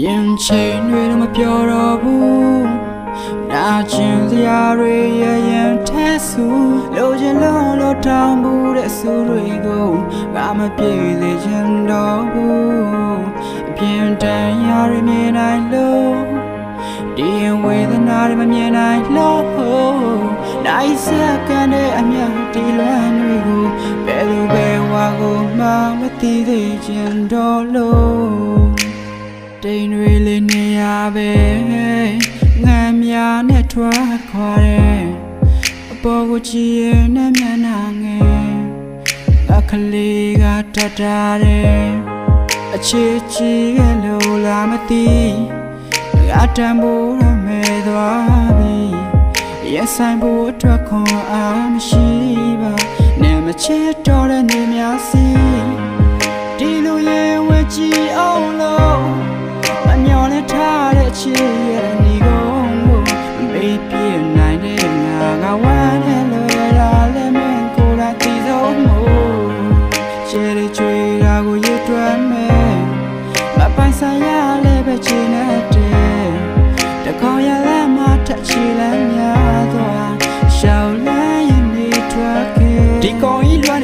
ရင်ချိန်တွေတော့မပြောတော့ဘူးနာကျင်စရာတွေရရင်ထဲဆူလိုချင်လုံးလို့တောင်းမှုတဲ့ဆူတွေကိုငါမပြေသေးချင်တော့ဘူးအပြင်းတန်ရရမြင်နိုင်လို့ဒီရင်ဝေဒနာတွေမမြင်နိုင်လို့နိုင်စကန်တဲ့အမြတ်ဒီလွမ်းတွေကိုဘယ်လိုပဲဝါကိုမှမသိသေးချင်တော့လို့ တိမ်တွေလေးနေရပဲငံများနဲ့ထွက်ခွာတယ်အပေါ်ကိုကြည့်ရင်နဲ့မျက်နှာငယ်အခလေးကတတ်တာတယ်အခြေချီရဲ့လို့လာမသိငါတန်ဖို့ရမဲသွားပြီရဲ့ဆိုင်ဖို့အတွက်ခွန်အားမရှိပါနဲ့မချစ်တော့တဲ့နေများစီဒီလိုရဲ့ဝကြည့်အောင်လို့မမျောနဲ့ ထားတဲ့ချစ်ရဲ့ညီကုန်ကိုမေးပြနိုင်တဲ့ငါကဝမ်းနဲ့လွယ်လာလဲမင်းကိုယ်တိုင်သိဆုံးမို့ချေရချွေတာကိုရွတ်တွမ်းမယ်မပိုင်ဆိုင်ရလဲပဲချင်တဲ့တကောင်းရလမ်းမှာထချီလမ်းများ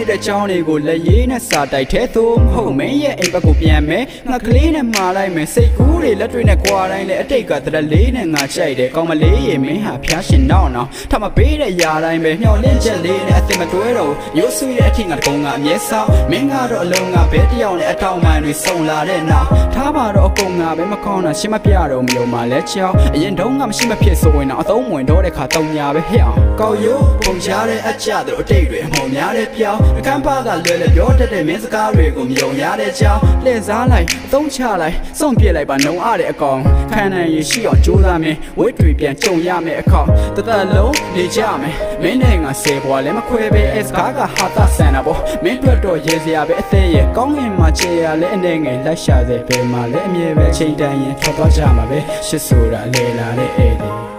ကောင်ကြီးလွှမ်းနေတဲ့ချောင်းတွေကိုလက်ရည်နဲ့စာတိုက်ထဲသို့မဟုတ်မင်းရဲ့အိမ်ဘက်ကိုပြန်မယ်ငါကလေးနဲ့မှာလိုက်မယ်စိတ်ကူးတွေလက်တွေနဲ့ကြွားတိုင်းလေအတိတ်ကတရလေးနဲ့ငါချိုက်တယ်ကောင်းမလေးရေမင်းဟာဖျားရှင်တော့နော်ထမပေးတဲ့ຢာတိုင်းပဲမျောလင့်ချက်လေးနဲ့အသင်မတွဲတော့ရိုးဆွေးတဲ့အထင်ငါတကုံးကအမြဲဆောင်မင်းကတော့အလုံးကဘဲတယောက်နဲ့အထောက်မှန်တွေစုံလာတဲ့နောက်ထားပါတော့အကုန်ငါပဲမကောင်းတာရှင်းမပြတော့မလို့မှလဲချောင်းအရင်တုန်းကမရှိမဖြစ်ဆိုရင်တော့အသုံးဝင်တော့တဲ့ခါတုံညာပဲဟဲ့အောင်ကောက်ရိုးပုံချတဲ့အကြတို့အတိတ်တွေအမှုံများတဲ့ပြောင်းအခန်းပါကလွယ်လွယ်ပြောတတ်တဲ့မင်းစကားတွေကိုမြုံရတဲ့ကြောင်းလှည့်စားလိုက်အသုံးချလိုက်စွန့်ပြစ်လိုက်ပါနှုံအတဲ့အကောင်ခံနိုင်ရရှိအောင်ကြိုးစားမယ်ဝိတ်တွေပြန်ကြုံရမယ်အခေါက်တသက်လုံးနေကြမယ်မင်းနဲ့ငါဆယ်ဘွားလည်းမခွဲပဲအစကားကဟာတာဆန်တာပေါ့မင်းတို့တော့ရေစရာပဲအသေးရဲ့ကောင်းငင်မှာချေရလဲအနေငယ်လိုက်ရှာတဲ့ဘယ်မှာလဲအမြဲပဲချိန်တန်ရင်ထွက်သွားကြမှာပဲရှစ်ဆိုတာလေလာတဲ့ဧည့်သည်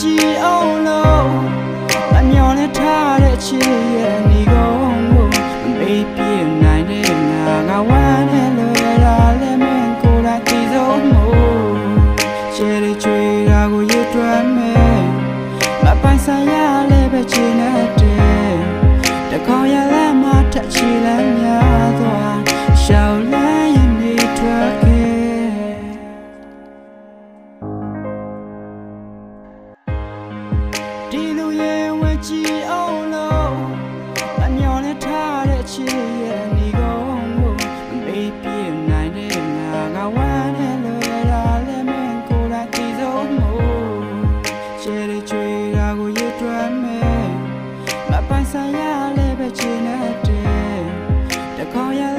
ရဲ့ဝကြည့်အောင်လို့မမျောနဲ့ထားတဲ့ချစ်ရဲ့ညီကုန်ကိုမေးပြနိုင်တဲ့ငါကဝမ်းနဲ့လွယ်လာလဲမင်းကိုယ်တိုင်သိဆုံးမို့ချေရချွေတာကိုရွတ်တွမ်းမယ်မပိုင်ဆိုင်ရလဲပဲချင်တဲ့တကောင်းရလမ်းမှာထချီလမ်း Có